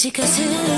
短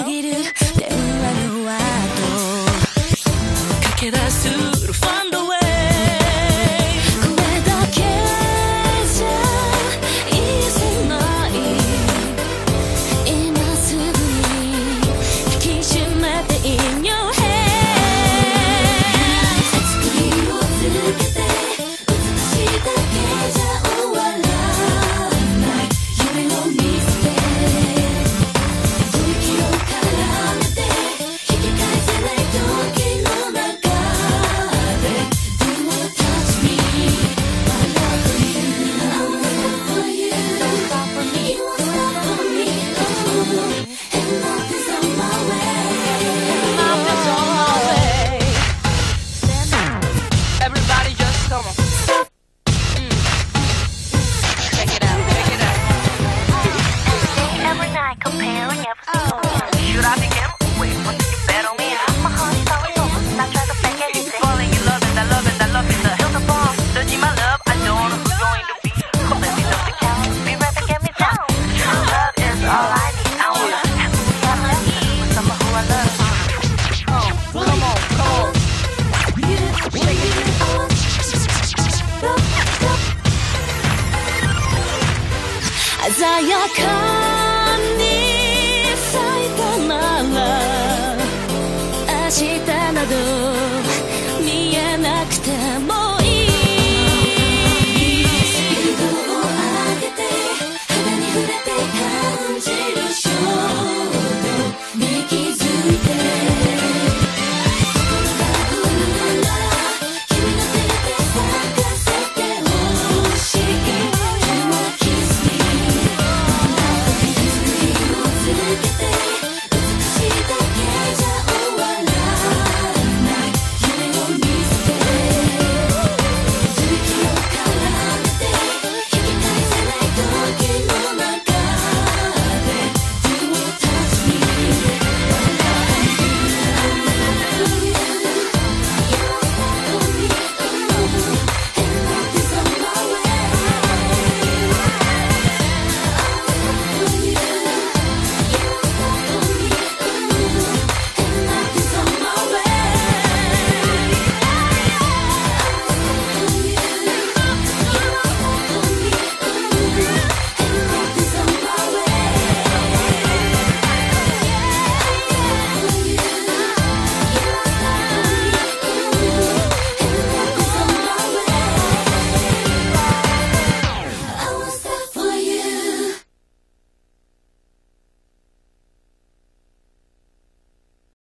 鮮やか